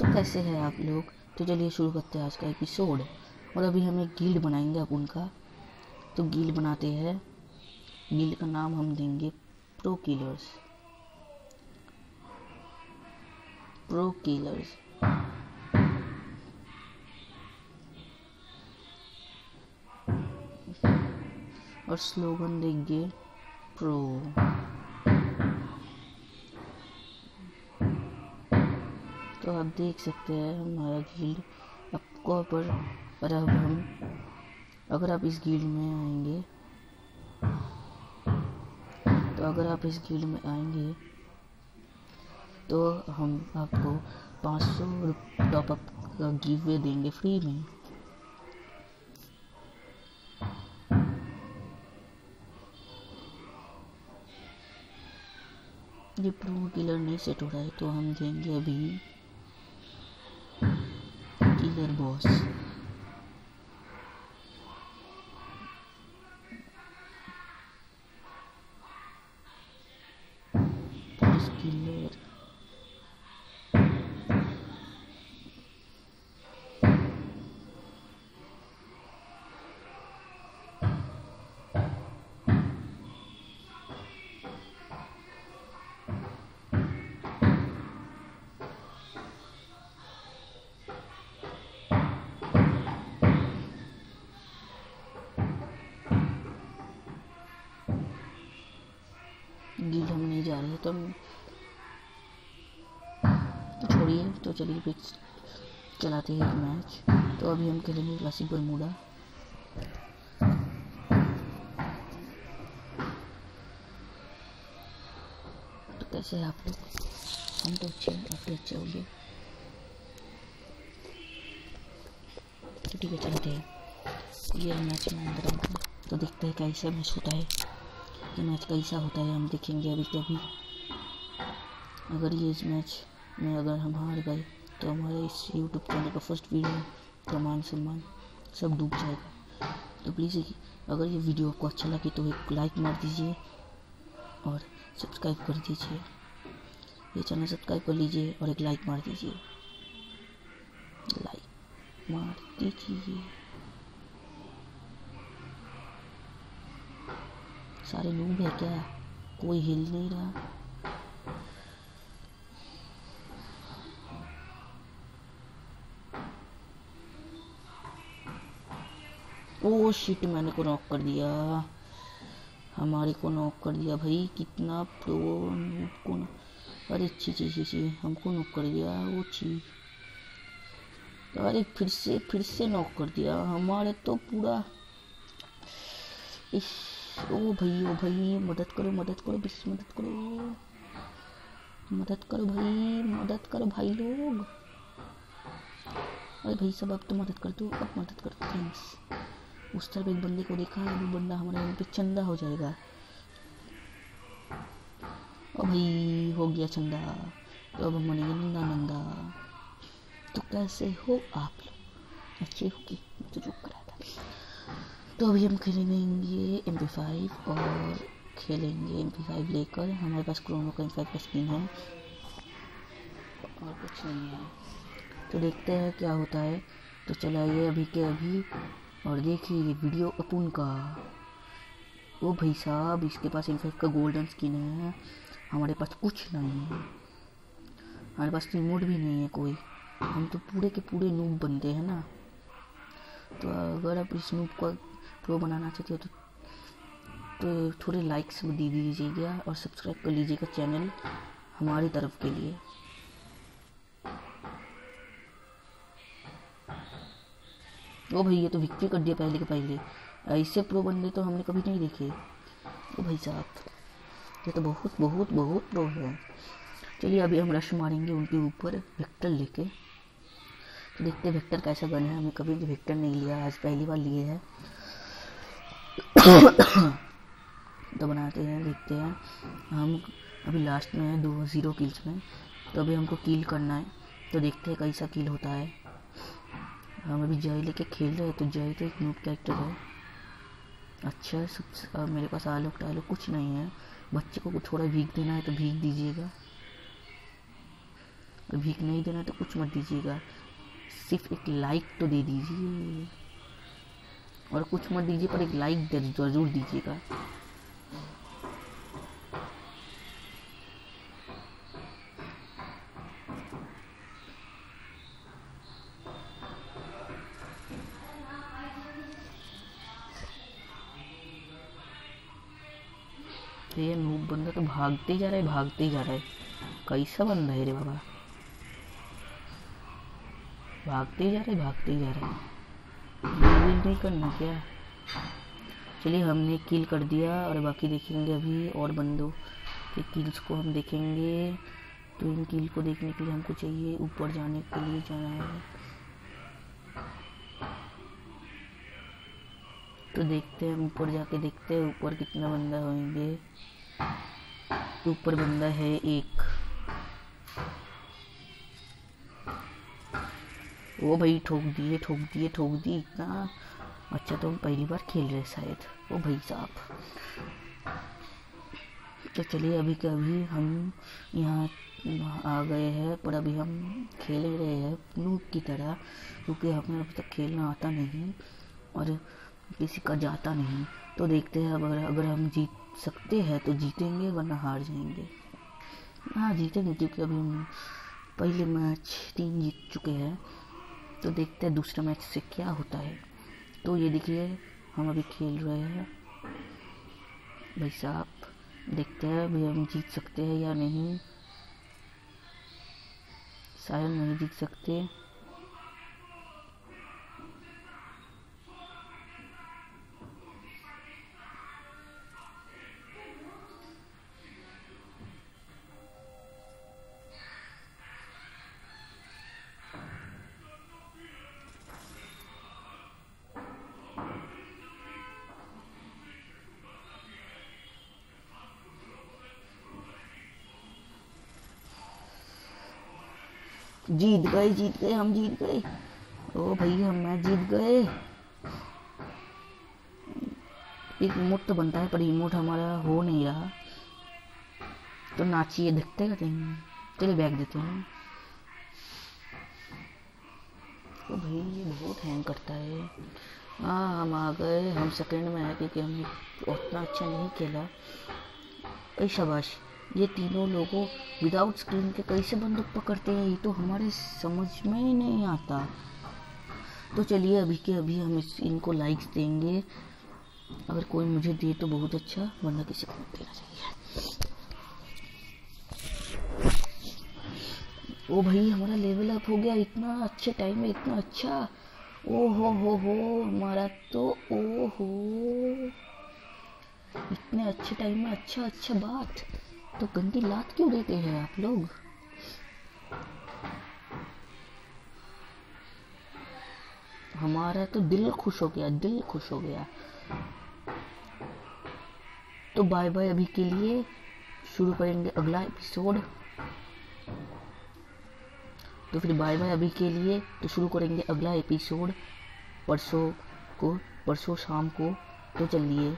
तो कैसे हैं आप लोग? तो चलिए शुरू करते हैं आज का एपिसोड और अभी हम एक गिल्ड बनाएँगे अब उनका। तो गिल्ड बनाते हैं। गिल्ड का नाम हम देंगे प्रो किलर्स प्रो किलर्स और स्लोगन देंगे प्रो तो आप देख सकते हैं हमारा गिल्ड आपको पर पर अब हम, अगर आप इस गिल्ड में आएँगे तो अगर आप इस गिल्ड में आएँगे तो हम आपको पाँच सौ टॉपअप का गिव वे देंगे फ्री में। ये प्रो किलर नहीं सेट हो रहा है तो हम देंगे अभी किलर बॉस बॉस किलर गिल हम नहीं जा रहे तो तो छोड़िए तो चलिए फिर चलाते हैं मैच तो अभी हम खेलेंगे क्लासिक बरमूडा तो कैसे हैं आप लोग? हम तो अच्छे हैं, आप भी अच्छे होंगे। तो ठीक है, चलते हैं। ये मैच में अंदर तो देखते हैं कैसे मैच होता है। ये मैच कैसा होता है, हम देखेंगे अभी कभी। अगर ये इस मैच में अगर हम हार गए तो हमारे इस यूट्यूब चैनल का फ़र्स्ट वीडियो का मान सम्मान सब डूब जाएगा। तो प्लीज़ अगर ये वीडियो आपको अच्छा लगे तो एक लाइक मार दीजिए और सब्सक्राइब कर दीजिए। ये चैनल सब्सक्राइब कर लीजिए और एक लाइक मार दीजिए। लाइक मार दीजिए। सारे लोग है क्या? कोई हिल नहीं रहा। ओ शिट मैंने को नॉक कर दिया। हमारे को नॉक कर दिया भाई। कितना प्रो को. अरे, छी छी छी छी, हमको नॉक कर दिया। वो छी। अरे, फिर से फिर से नॉक कर दिया। हमारे तो पूरा इस ओ भाई ओ भाई, मदद करो मदद करो बस मदद करो। मदद करो भाई, मदद करो भाई लोग। अरे भाई, सब अब तो मदद कर दो, अब मदद कर दो थैंक्स उस तरफ़ एक बंदे को देखा है वो बंदा हमारे यहाँ पे चंदा हो जाएगा। ओ भाई, हो गया चंदा। तो अब हम बनेंगे नंदा नंदा तो कैसे हो आप लोग? अच्छे हो मैं तो चुप करा था। तो अभी हम खेलेंगे एम पी फाइव और खेलेंगे एम पी फाइव लेकर। हमारे पास क्रोनो का एम फाइव का स्किन है। और कुछ नहीं है। तो देखते हैं क्या होता है। तो चलाइए अभी के अभी। और देखिए, वीडियो अपुन का। ओ भाई साहब, इसके पास फाइव का गोल्डन स्किन है। हमारे पास कुछ नहीं है। हमारे पास रिमोट भी नहीं है कोई। हम तो पूरे के पूरे नूब बनते हैं ना। तो अगर आप इस नूब को प्रो बनाना चाहते हो तो तो थोड़े लाइक्स दे दीजिएगा और सब्सक्राइब कर लीजिएगा चैनल हमारी तरफ़ के लिए। ओ भाई, ये तो विक्ट्री कर दिया पहले के पहले। ऐसे प्रो बंदे तो हमने कभी नहीं देखे। ओ भाई साहब, ये तो बहुत बहुत बहुत प्रो है। चलिए, अभी हम रश मारेंगे उनके ऊपर वेक्टर लेके। तो देखते वेक्टर कैसा गन है। हमें कभी भी वेक्टर नहीं लिया। आज पहली बार लिए है। तो बनाते हैं, देखते हैं। हम अभी लास्ट में है, दो ज़ीरो किल्स में। तो अभी हमको किल करना है। तो देखते हैं कैसा किल होता है। हम अभी जय लेके खेल रहे हैं तो जय तो एक नूब कैरेक्टर है। अच्छा सब मेरे पास आलोक टालोक कुछ नहीं है। बच्चे को थोड़ा भीग देना है तो भीग दीजिएगा। और भीख नहीं देना है तो कुछ मत दीजिएगा। सिर्फ़ एक लाइक तो दे दीजिए। और कुछ मत दीजिए, पर एक लाइक ज़रूर दीजिएगा। ये नूब बंदा तो भागते ही जा रहा है, भागते ही जा रहा है। कैसा बंदा है रे बाबा? भागते ही जा रहे भागते ही जा रहे नहीं करना क्या चलिए हमने किल कर दिया और बाकी देखेंगे अभी और बंदों के किल्स को हम देखेंगे। तो इन किल को देखने के लिए हमको चाहिए ऊपर जाने के लिए जाना है। तो देखते हैं ऊपर जाके देखते हैं ऊपर कितना बंदा होंगे। ऊपर बंदा है एक। वो भाई ठोक दिए ठोक दिए ठोक दिए, इतना अच्छा तो हम पहली बार खेल रहे शायद। वो भाई साहब। तो चलिए, अभी के अभी हम यहाँ आ गए हैं, पर अभी हम खेल रहे हैं नूब की तरह, क्योंकि हमें अभी तक खेलना आता नहीं और किसी का जाता नहीं। तो देखते हैं, अगर अगर हम जीत सकते हैं तो जीतेंगे वरना हार जाएँगे। हाँ जीतेंगे, क्योंकि अभी हम पहले मैच तीन जीत चुके हैं। तो देखते हैं दूसरे मैच से क्या होता है। तो ये देखिए, हम अभी खेल रहे हैं। भाई साहब, देखते हैं अभी हम जीत सकते हैं या नहीं। शायद नहीं जीत सकते। जीत गए जीत गए, हम जीत गए। ओ भाई, हम मैच जीत गए। एक इमोट तो बनता है, पर इमोट हमारा हो नहीं रहा। तो नाचिए, दिखते रहते हैं चलिए बैग देते हैं। तो भाई, ये बहुत हैंग करता है। हाँ हम आ गए। हम सेकंड में आए क्योंकि हमने उतना अच्छा नहीं खेला। कई शाबाश। ये तीनों लोगों विदाउट स्क्रीन के कैसे बंदूक पकड़ते हैं, ये तो हमारे समझ में ही नहीं आता। तो चलिए, अभी के अभी हम इस इनको लाइक्स देंगे। अगर कोई मुझे दे तो बहुत अच्छा वरना किसी को देना चाहिए। ओ भाई, हमारा लेवल अप हो गया, इतना अच्छे टाइम में इतना अच्छा। ओ हो हो हो हमारा तो ओ हो इतने अच्छे टाइम में अच्छा अच्छा बात। तो गंदी लात क्यों देते हैं आप लोग? हमारा तो दिल खुश हो गया, दिल खुश हो गया। तो बाय बाय अभी के लिए शुरू करेंगे अगला एपिसोड तो फिर बाय बाय अभी के लिए तो शुरू करेंगे अगला एपिसोड परसों को, परसों शाम को तो चलिए।